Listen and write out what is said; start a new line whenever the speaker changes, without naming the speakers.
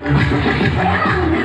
Ah!